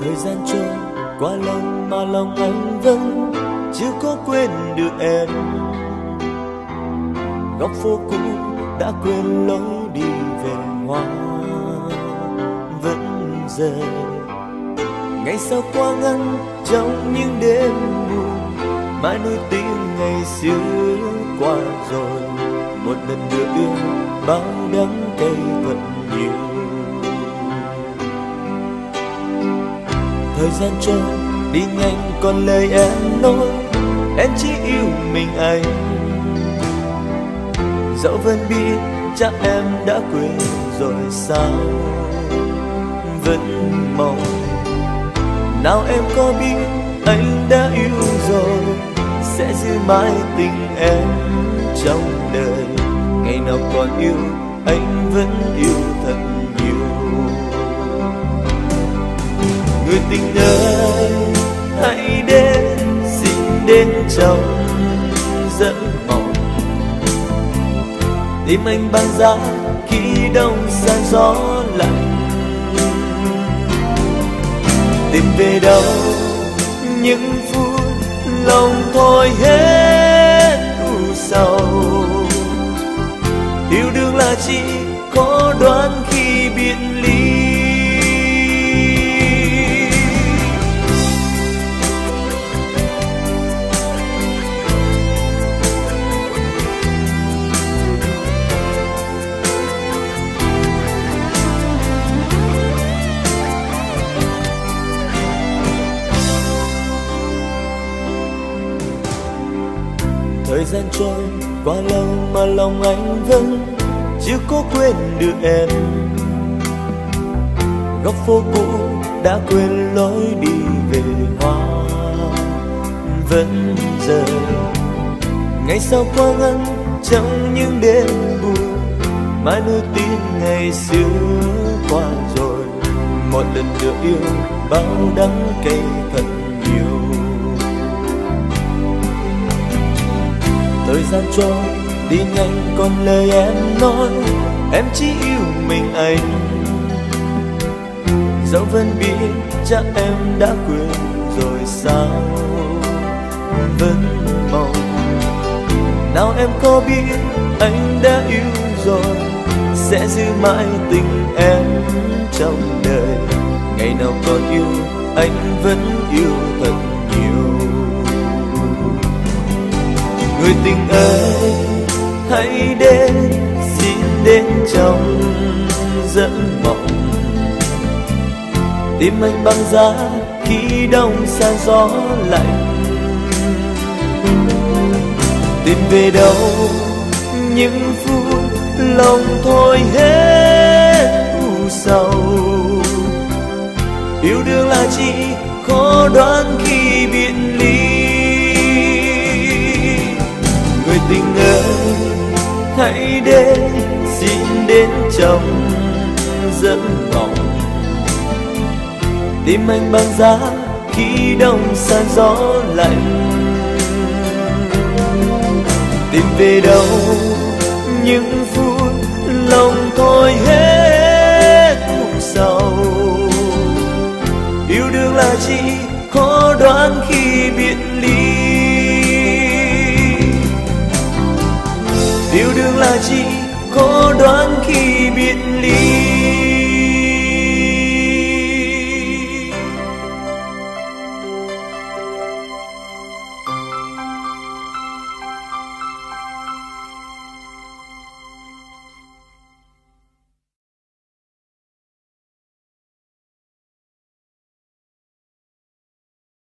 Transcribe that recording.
thời gian trôi qua lòng mà lòng anh vẫn chưa có quên được em. Góc phố cũ đã quên lối đi về hoa vẫn rơi ngày sau qua ngăn trong những đêm buồn, mãi nuối tiếng ngày xưa qua rồi. Một lần nữa yêu, bao đắng cay thật nhiều. Thời gian trôi, đi nhanh còn lời em nói, em chỉ yêu mình anh. Dẫu vẫn biết chắc em đã quên rồi sao, vẫn mong nào em có biết anh đã yêu rồi, sẽ giữ mãi tình em trong đời. Ngày nào còn yêu, anh vẫn yêu thật tình ơi, hãy đến, xin đến trong giấc mộng. Tim anh băng giá khi đông xa gió lạnh. Tìm về đâu, những phút lòng thôi hết u sầu. Yêu đương là chỉ khó đoán khi biệt ly thời gian trôi qua lâu mà lòng anh vẫn chưa có quên được em. Góc phố cũ đã quên lối đi về hoa, vẫn giờ. Ngày sau qua ngắn trong những đêm buồn, mãi nuối tiếc ngày xưa qua rồi. Một lần nữa yêu, bao đắng cay thật. Thời gian trôi, đi nhanh còn lời em nói, em chỉ yêu mình anh. Dẫu vẫn biết chắc em đã quên rồi sao, vẫn mong. Nào em có biết anh đã yêu rồi, sẽ giữ mãi tình em trong đời. Ngày nào còn yêu, anh vẫn yêu thật. Người tình ơi, hãy đến, xin đến trong giấc mộng tim anh băng giá khi đông xa gió lạnh tìm về đâu, những phút lòng thôi hết u sầu yêu đương là chỉ khó đoán khi bị. Đến trong giấc mộng. Tim anh băng giá khi đông xa gió lạnh. Tìm về đâu những phút lòng thôi hết cuộc sầu yêu đương là chỉ khó đoán khi biệt ly. Yêu đương là chỉ cô đoán khi biệt ly.